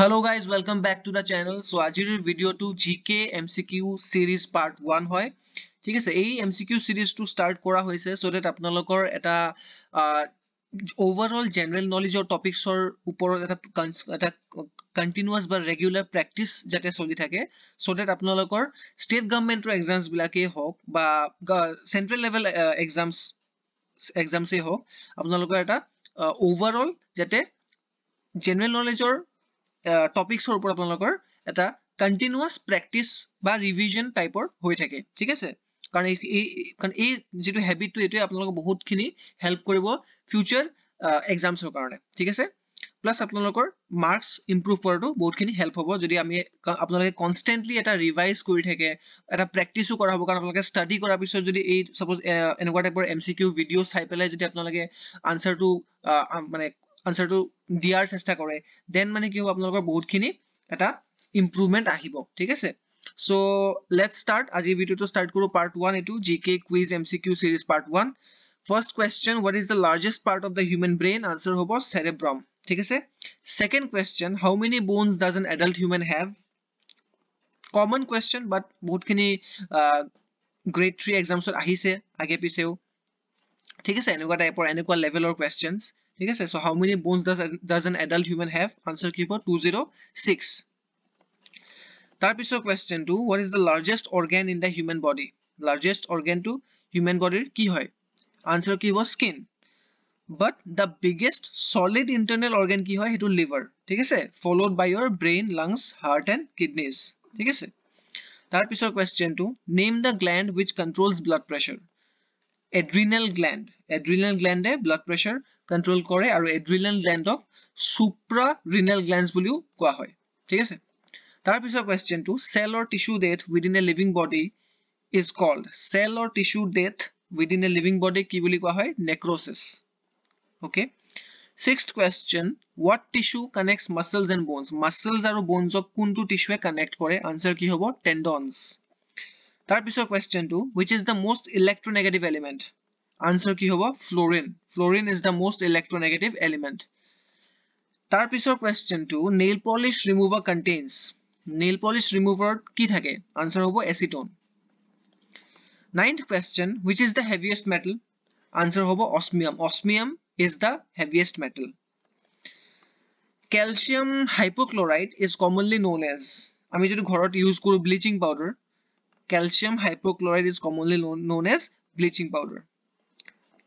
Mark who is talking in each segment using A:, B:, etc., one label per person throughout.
A: Hello guys welcome back to the channel so आज ये video to GK MCQ series part 1 होय ठीक है से ए एमसीक्यू सीरीज टू स्टार्ट करा হৈছে সো দ্যাট আপোনালোকৰ এটা ওভাৰঅল জেনাৰেল নলেজৰ টপিকছৰ ওপৰত এটা এটা কন্টিনিউয়াস বা ৰেগুলাৰ প্ৰ্যাকটিছ যাতে চলি থাকে সো দ্যাট আপোনালোকৰ ষ্টেট গৰ্ভমেণ্টৰ এক্সামছ বিলাকে হওক বা সেন্ট্ৰেল লেভেল এক্সামছ এক্সামছে হওক আপোনালোকৰ এটা ওভাৰঅল যাতে জেনাৰেল নলেজৰ টপিকছৰ ওপৰত আপোনালোকৰ এটা কণ্টিনিউৱাছ প্ৰেক্টিচ বা ৰিভিজন টাইপৰ হৈ থাকে। ঠিক আছে? কাৰণ এই কাৰণ এই যিটো হেবিটটো এইটোৱে আপোনালোকক বহুতখিনি হেল্প কৰিব ফিউচাৰ এক্সামছৰ কাৰণে। ঠিক আছে? প্লাছ আপোনালোকৰ মাৰ্কছ ইম্প্ৰুভ কৰাটো বহুতখিনি হেল্প হ'ব। যদি আমি আপোনালোকে কনষ্টেণ্টলি এটা ৰিভাইজ কৰি থাকে এটা প্ৰেক্টিছো কৰা হ'ব কাৰণ আপোনালোকে ষ্টাডি কৰাৰ পিছত যদি এই চাপ'জ এনেকুৱা টাইপৰ এম চি কিউ ভিডিঅ' চাই পেলাই যদি আপোনালোকে আনচাৰটো মানে আনচাৰটো দিয়াৰ চেষ্টা কৰে দেন মানে কি হ'ব আপোনালোকৰ বহুতখিনি এটা ইম্প্ৰুভমেণ্ট আহিব ঠিক আছে চ' লেট ষ্টাৰ্ট আজি ভিডিঅ'টো ষ্টাৰ্ট কৰোঁ পাৰ্ট ওৱান এইটো G K quiz M C Q series part one first question what is the largest part of the human brain answer হ'ব চেৰেব্ৰম ঠিক আছে second question how many bones does an adult human have common question but বহুতখিনি grade three এক্সামছত আহিছে আগে পিছেও ঠিক আছে এনেকুৱা টাইপৰ এনেকুৱা লেভেলৰ কুৱেশ্যনছ ঠিক আছে so' how many bones does does an adult human have answer কি হ'ব টু জিৰ' ছিক্স তাৰপিছৰ কুৱেশ্যনটো what is the largest organ in the human body largest অৰ্গেনটো human বডিৰ কি হয় আনচাৰ কি হ'ব skin but the biggest solid internal organ কি হয় সেইটো লিভাৰ ঠিক আছে followed by your brain lungs heart and kidneys ঠিক আছে তাৰপিছৰ কুৱেশ্যনটো name the gland which controls blood pressure adrenal gland adrenal গ্লেণ্ডে blood pressure control কৰে আৰু এড্ৰিনেল গ্লেণ্ডক চুপ্ৰা ৰিনেল গ্লেণ্ডছ বুলিও কোৱা হয়। ঠিক আছে? তাৰপিছৰ কুৱেশ্যনটো cell or tissue death within a living body is called cell or tissue death within a living body কি বুলি কোৱা হয়? Necrosis okay sixth question what tissue connects muscles and bones muscles আৰু বনছক কোনটো টিচুৱে কানেক্ট কৰে? আনচাৰ কি হ'ব? টেণ্ডনছ তাৰপিছৰ কুৱেশ্যনটো which is the most electronegative element answer কি হ'ব fluorine fluorine is the most electronegative element তাৰপিছৰ কুৱেশ্যনটো nail polish remover contains nail polish ৰিমুভাৰত কি থাকে আনচাৰ হ'ব acetone ninth question which is the heaviest metal answer হ'ব osmium osmium is the heaviest metal calcium hypochlorite is commonly known as আমি যদি ঘৰত use কৰোঁ bleaching powder calcium hypochlorite is commonly known as bleaching powder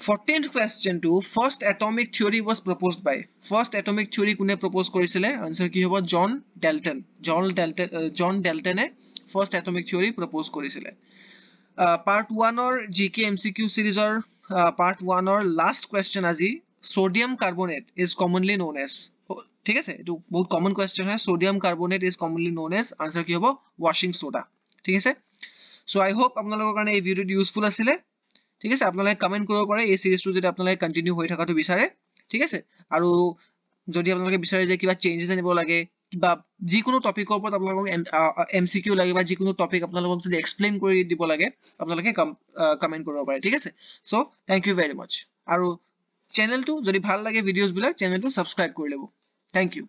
A: fourteenth কুৱেশ্যনটো first atomic theory was proposed by first atomic theory কোনে propose কৰিছিলে answer কি হ'ব John Dalton John Dalton John ডেল্টনে first atomic theory propose কৰিছিলে part ওৱানৰ G K M C Q চিৰিজৰ part ওৱানৰ last question আজি sodium carbonate is commonly known as ঠিক আছে এইটো বহুত কমন কুৱেশ্যন হয় sodium carbonate is commonly known as answer কি হ'ব ৱাশ্বিং ছ'ডা ঠিক আছে চ' আই হোপ আপোনালোকৰ কাৰণে এই ভিডিঅ'টো ইউজফুল আছিলে ঠিক আছে? আপোনালোকে কমেণ্ট কৰিব পাৰে এই চিৰিজটো যদি আপোনালোকে কণ্টিনিউ হৈ থকাটো বিচাৰে ঠিক আছে? আৰু যদি আপোনালোকে বিচাৰে যে কিবা চেঞ্জেছ আনিব লাগে বা যিকোনো টপিকৰ ওপৰত আপোনালোকক এম চি কিউ লাগে বা যিকোনো টপিক আপোনালোকক যদি এক্সপ্লেইন কৰি দিব লাগে আপোনালোকে কমেণ্ট কৰিব পাৰে ঠিক আছে? So' thank you very much আৰু চেনেলটো যদি ভাল লাগে ভিডিঅ'জবিলাক চেনেলটো ছাবস্ক্ৰাইব কৰি ল'ব। Thank U